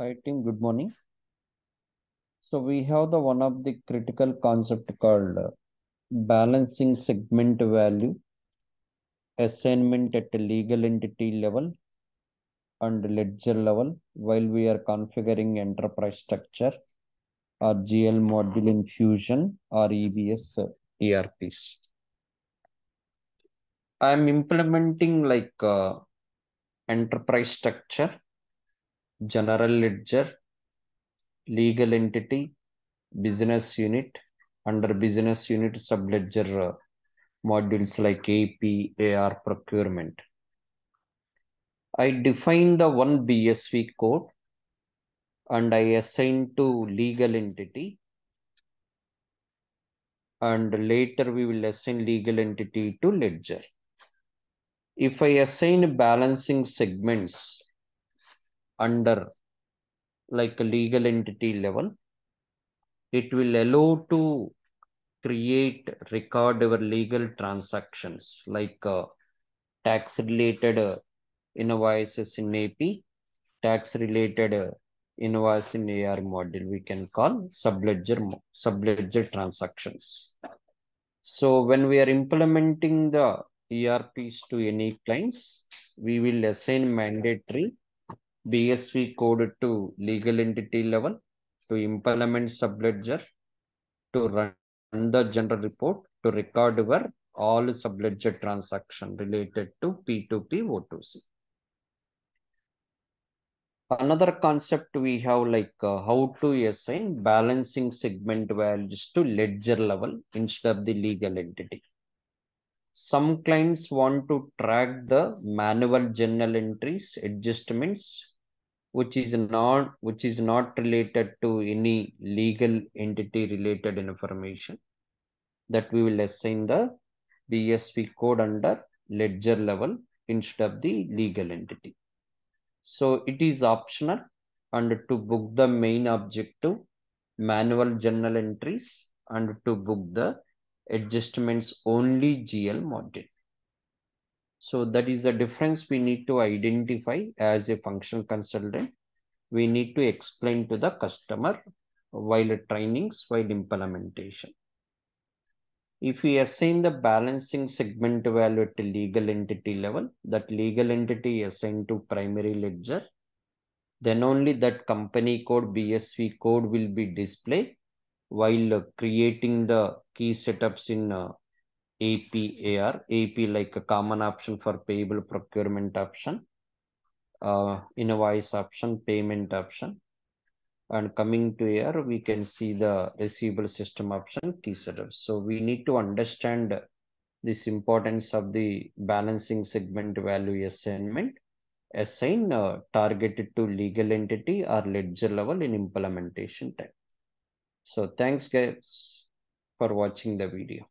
Hi team, good morning. So we have the one of the critical concept called uh, balancing segment value, assignment at a legal entity level and ledger level while we are configuring enterprise structure or GL module in Fusion or EBS uh, ERPs. I'm implementing like uh, enterprise structure, general ledger, legal entity, business unit, under business unit subledger uh, modules like AP, AR, procurement. I define the one BSV code and I assign to legal entity and later we will assign legal entity to ledger. If I assign balancing segments under like a legal entity level, it will allow to create record our legal transactions like uh, tax related uh, invoices in AP, tax related uh, invoice in AR module we can call subledger subledger transactions. So when we are implementing the ERPs to any clients, we will assign mandatory BSV code to legal entity level to implement subledger to run the general report to record our all subledger transaction related to P2P O2C another concept we have like uh, how to assign balancing segment values to ledger level instead of the legal entity. Some clients want to track the manual journal entries adjustments which is not which is not related to any legal entity related information that we will assign the BSV code under ledger level instead of the legal entity. So it is optional and to book the main objective, manual journal entries and to book the adjustments only GL module. So that is the difference we need to identify as a functional consultant. We need to explain to the customer while trainings, while implementation. If we assign the balancing segment value at legal entity level, that legal entity assigned to primary ledger, then only that company code BSV code will be displayed while creating the key setups in uh, APAR, AP like a common option for payable procurement option, uh, invoice option, payment option, and coming to here, we can see the receivable system option key setup. So we need to understand this importance of the balancing segment value assignment assign uh, targeted to legal entity or ledger level in implementation time. So thanks guys for watching the video.